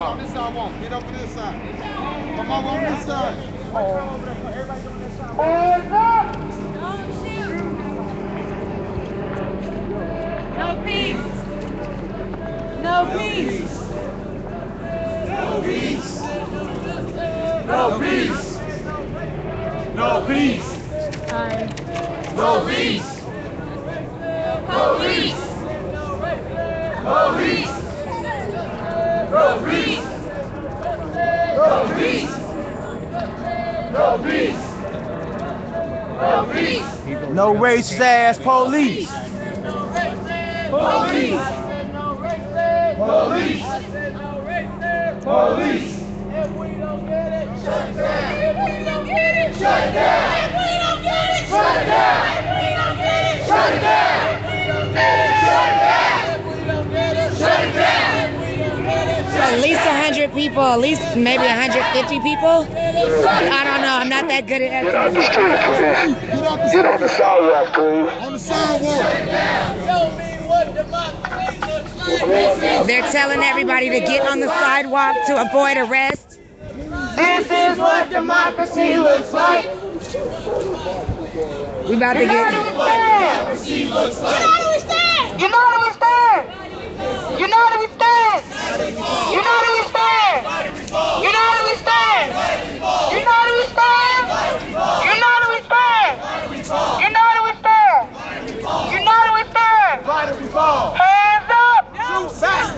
On this side, won't. Get over this side. Come over on this side. Hands up! Don't shoot. No peace. No peace. No peace. No peace. No peace. No peace. Police. No No peace. No peace. No peace. No peace. No racist ass police. Police. Police. Police. If we don't get it, shut down. If we don't get it, Shut down. If we don't get it, Shut down. If we don't get it, Shut down. If we don't get it, Shut down. If we don't get it, Shut it down. If we don't get it, At least 100 people, at least maybe 150 people. I don't know. I'm not that good at Get on the street, please. Get off the Get on the sidewalk, please. on the sidewalk. show me what democracy looks like. They're telling everybody to get on the sidewalk to avoid arrest. This is what democracy looks like. We about to You know get. how we stand. You know how United we stand! United we stand! United we stand! United we stand! United we stand! United we stand! United we stand! Hands up! Shoot back!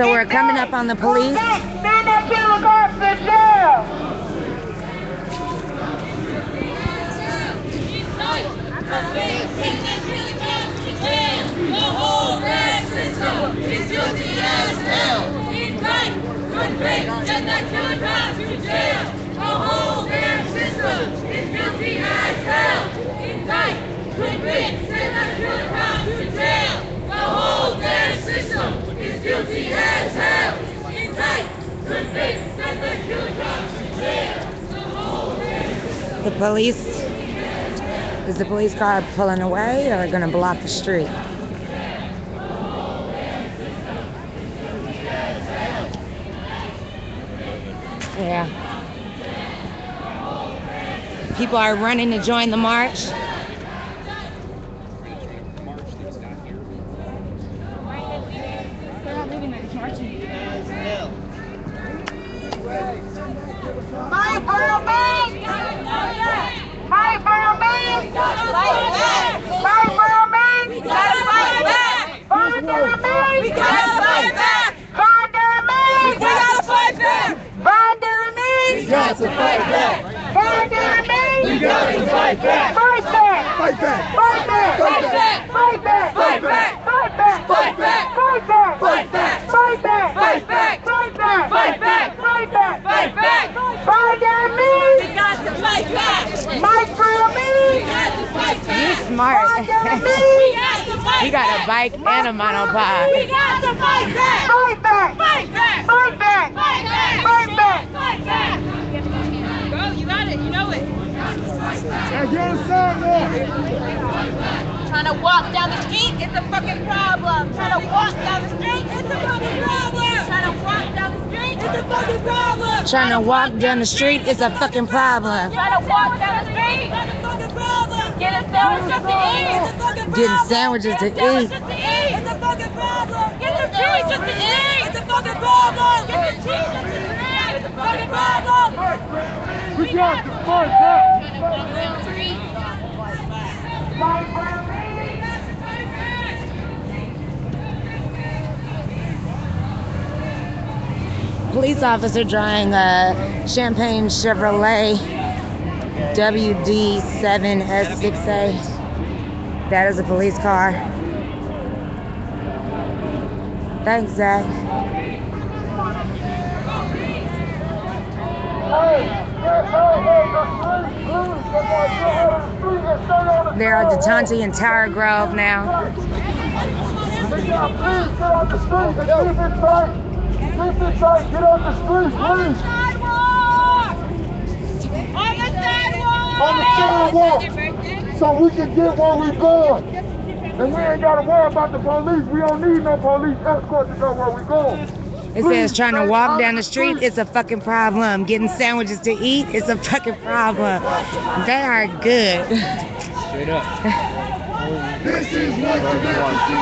So we're coming up on the police. Send to jail. Guilty as hell! The to! The police. Is the police car pulling away or gonna block the street? Yeah. People are running to join the march. Mike Brown man. Mike Brown man. Fight back! Mike Brown man. We gotta fight back! Find that man. We gotta fight back! Find that man. We gotta fight back! Find that man. Got to fight back. Find that man. We got to fight back. Fight back. Fight back. Fight back. Fight back! Fight back. Fight back! Fight back. Fight back! Fight back. Fight back! Fight back. Fight back! Fight back. Fight back! Fight back. Fight back! Find that We man. got to fight back! Mike Brown We man. got to fight You back! smart. Find that We man. got to fight you got a back! bike and a We monopod. got to fight back! Fight back. Fight back! Fight back. Fight back! Fight back. Fight back! Got it. You know it. Hey, get the. Trying to walk down the street is a fucking problem. Trying to walk down the street is a fucking problem. Trying to walk down the street is a fucking problem. Trying to walk down the street is a fucking problem. Trying to walk down the street is a fucking problem. Get a sandwich to eat is a fucking problem. Getting sandwiches to Get a sandwich eat. just to eat is a fucking problem. Get the cheese just to eat is a fucking problem. Get the cheese just to eat is a fucking problem. We got to fight back. Police officer driving a Champagne Chevrolet WD7S6A. That is a police car. Thanks, Zach. They're at De Tonty and Tower Grove now. Please get off the street, please. On the sidewalk! On the sidewalk! So we can get where we're going. And we ain't got to worry about the police. We don't need no police escort to go where we're going. It says trying to walk down the street, it's a fucking problem. Getting sandwiches to eat, it's a fucking problem. They are good. Straight up. This is what you got to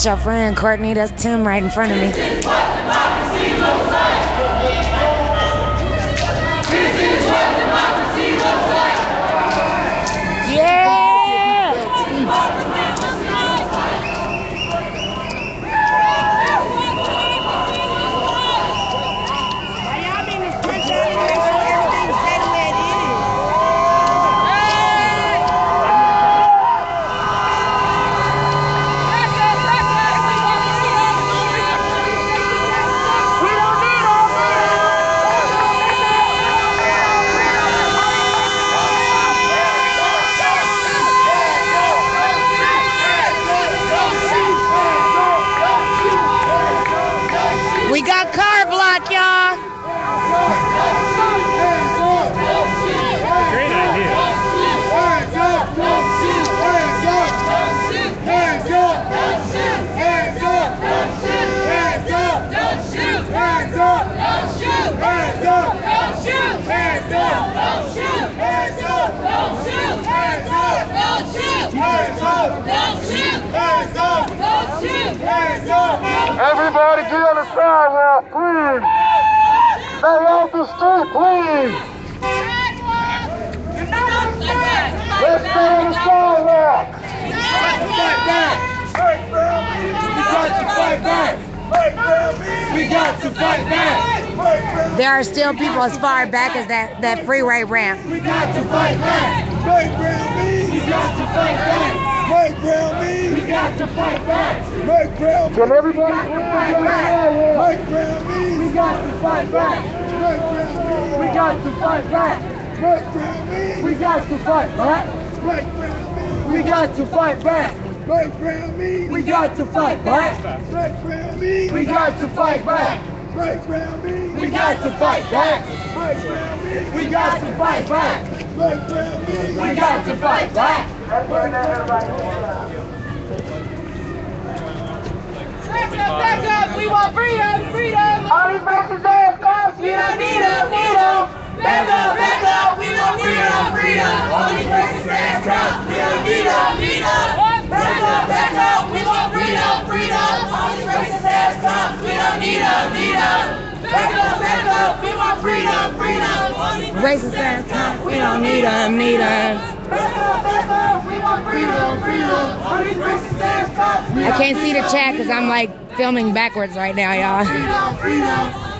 That's your friend Courtney. That's Tim right in front of me. Everybody get on the sidewalk, please! Stay off the street, please! Let's stay on the sidewalk! Fight back! We got to fight back! We got to fight back! There are still people as far back as that, that freeway ramp. We got to fight back! Make ground me! We got to fight back! Mike Brown, mean. We got to fight back. Mike Brown, mean. Can everybody we got to fight back. Make ground mean. We got to fight back. Mike Brown, mean. We got to fight back. Mike Brown, mean. We got to fight back. Mike Brown, mean. We got to fight back. Mike Brown, mean. We got to fight back. Mike Brown, mean. We got to fight back. Mike Brown, mean. We got to fight back. Mike Brown, mean. We got to fight back. Break ground mean. We got to fight back. Back up, back up. we want freedom, freedom. All these racist ass cops, We don't need them, need them. Back up, back up, we want freedom, freedom. All these racist ass cops, we don't need them, need them. Back up, back up, we want freedom, freedom. All these racist ass cops, we don't need them, need them. Back up, back up, we want freedom, freedom. Racist ass cops, we don't need them, need them. Back up, back up, we want freedom, freedom. All these racist ass cops, I can't see the chat because I'm like filming backwards right now, y'all. freedom, freedom.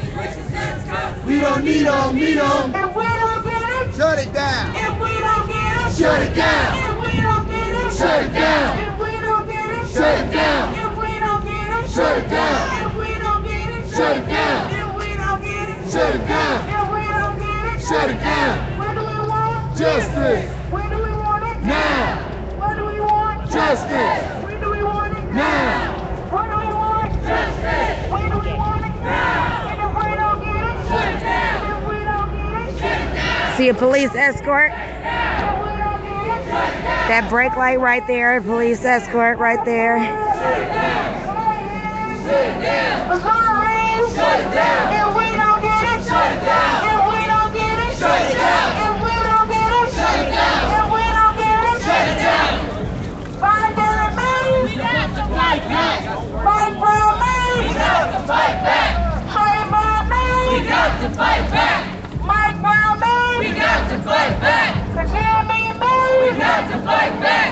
We don't need them, need them. If we don't get it, Shut it down! if we don't get it, Shut it down! If we don't get it, Shut it down! If we don't get it, Shut it down! If we don't get it, Shut it down! If we don't get it, Shut it down! If we don't get it, Shut it down! If we don't get it, Shut it down! Where do we want Justice! Where do we want it? Now! Where do we want Justice! Where do we want it? Now! Where do we want Justice? Where do we want it? Now! And if we don't get it, shut it down. If we don't get it, shut it down. See a police escort? If we don't get it, shut it down. That brake light right there, police escort right there. Missouri! Shut it down! If we don't get it, shut it down! If we don't get it, shut it down! If we don't get it, shut it down! If we don't get it, shut it down! Fight for me! We got to fight back! Fight for me! We got to fight back! Fight for me! We got to fight back! Fight for me! We got to fight back! Me! We got to fight back!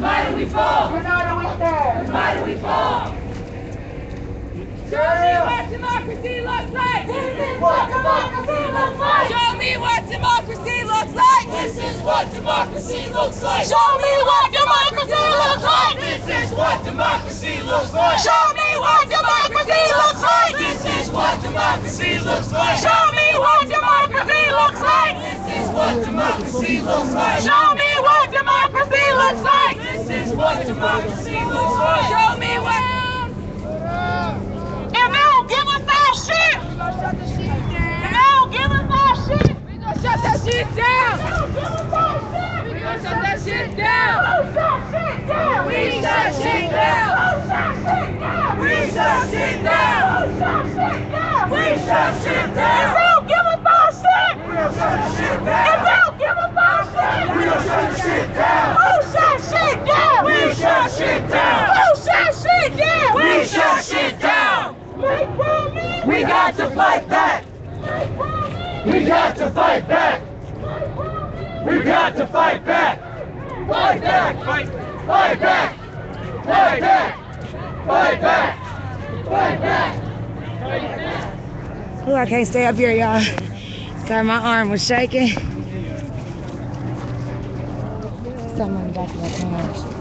United we fall! United we stand. United we fall! Show me what democracy looks like! This is what democracy looks like! Show me what democracy looks like! This is what democracy looks like! Show me what democracy looks like! This is what democracy looks like! Show me what democracy looks like! This is what democracy looks like! Show me what democracy looks like! This is what democracy looks like! Show me what democracy looks like! This is what democracy! Show me what if they don't give us our shit, if they don't give us our shit, we gonna shut that shit down. We gonna shut that shit down. We shut shit down. We shut shit down. We shut shit down. If they don't give us our shit, if they don't give us our shit, we gonna shut shit down. Who shut shit down? We shut shit down. Who shut shit down? We shut shit down. We got to fight back. We got to fight back. We got to fight back. Fight back. Fight back. Fight back. Fight back. Fight back. Fight back. Ooh, I can't stay up here, y'all. Sorry, my arm was shaking. Something on back of my pants.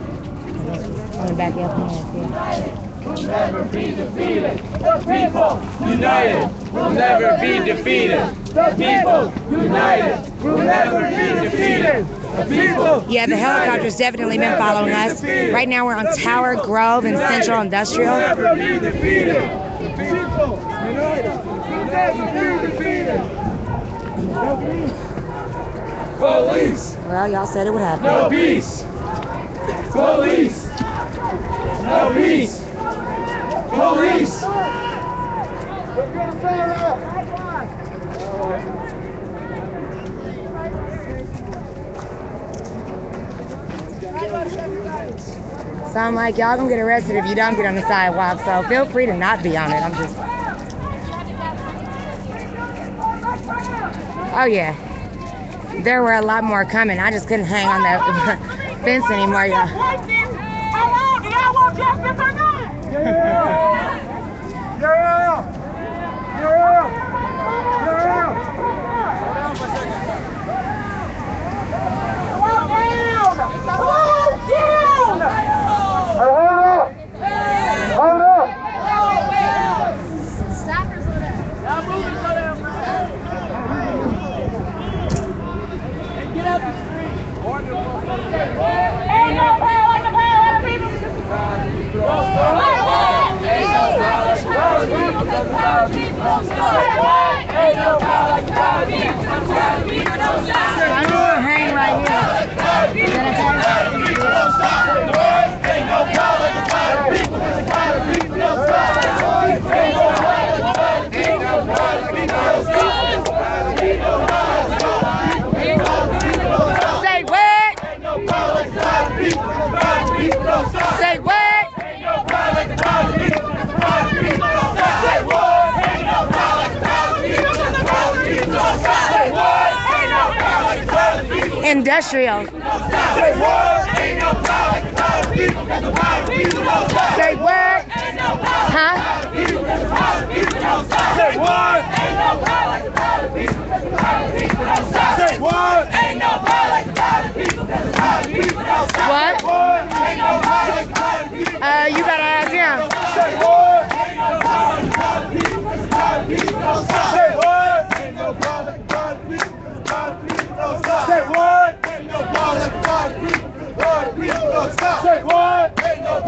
On the back of your pants, yeah. Never be defeated. The people united will never be defeated. The people united will never be defeated. The people. Yeah, the helicopter's definitely been following us. Right now we're on Tower Grove in Central Industrial. Never be defeated. The people united will never be defeated. Police. Well, y'all said it would happen. No peace. Police. No peace. Police. So I'm like, y'all gonna get arrested if you don't get on the sidewalk. So feel free to not be on it. I'm just. Oh yeah. There were a lot more coming. I just couldn't hang on that fence anymore, y'all. How long do y'all want justice? Yeah. Yeah. Yeah. Slow down! Slow down! Hold up. Hold up. Ain't no power like the power of the I'm gonna hang right here. Industrial. Say what? Huh? Say what? Say what? What? What? Uh, you gotta ask him. Say what? Say Say what? Ain't no people, people don't stop. Say what? Ain't no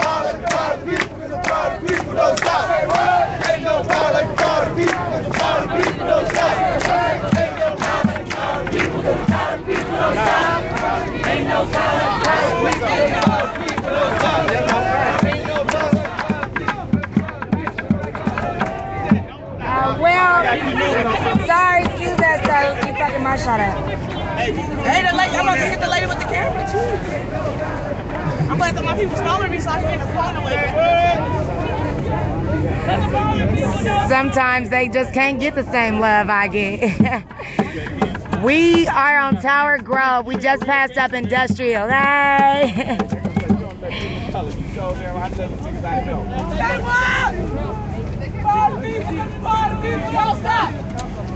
people, people don't stop. Say what? Ain't no people, people don't stop. Ain't no people people, don't stop. Well, sorry, excuse that, so uh, keep fucking my shot up. Hey, the lady, I'm about to hit the lady with the camera too. I'm glad that my people's following me so I can get the phone away. Sometimes they just can't get the same love I get. we are on Tower Grove. We just passed up Industrial. Hey.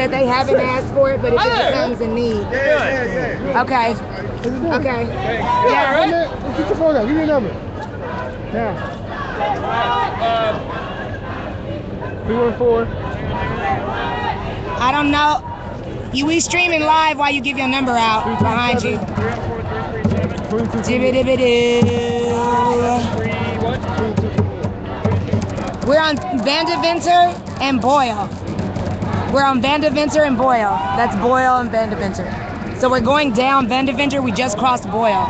Said they haven't asked for it, but if it becomes a need. Yeah, yeah, yeah. Okay. Okay. Yeah, right? Let's get your phone out. Give me your number. Yeah. Three one four. I don't know. You we streaming live while you give your number out behind you. Jibbidi-bidi-doo. We're on Vandeventer and Boyle. We're on Vandeventer and Boyle. That's Boyle and Vandeventer. So we're going down Vandeventer. We just crossed Boyle.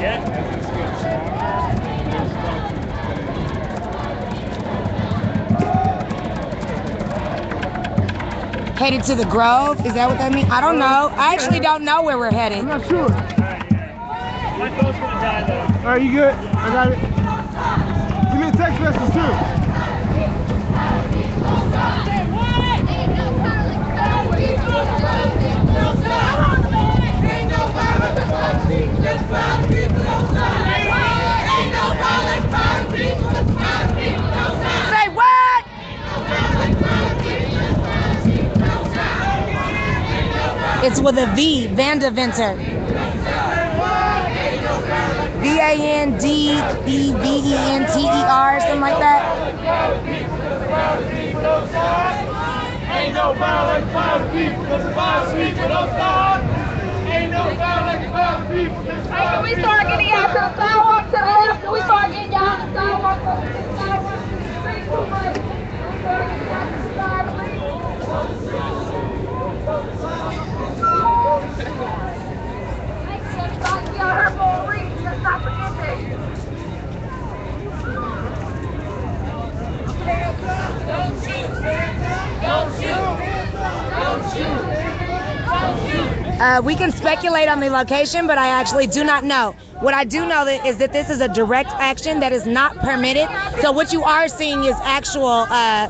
Yeah. Headed to the Grove? Is that what that means? I don't know. I actually don't know where we're headed. I'm not sure. My phone's gonna die though. All right, you good? I got it. Give me a text message too. Say what? It's with a V, Vandeventer. V A N D E V E N T E R, something like that. Ain't no power like five people, cause five people don't stop. Ain't no power like five people, cause Hey, can we start getting out to the sidewalk to the left? Can we start getting y'all the sidewalk to the sidewalk? Three, two, one. Can we start getting y'all to the side, please? Thanks, everybody. We are here for. Let's not forget that. Uh, we can speculate on the location, but I actually do not know. What I do know is that this is a direct action that is not permitted. So what you are seeing is actual uh,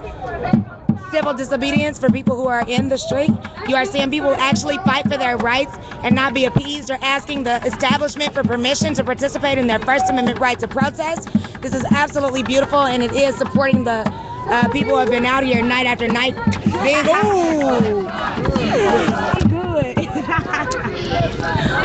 civil disobedience for people who are in the street. You are seeing people actually fight for their rights and not be appeased or asking the establishment for permission to participate in their First Amendment right to protest. This is absolutely beautiful, and it is supporting the uh, people who have been out here night after night. Being, ooh, good.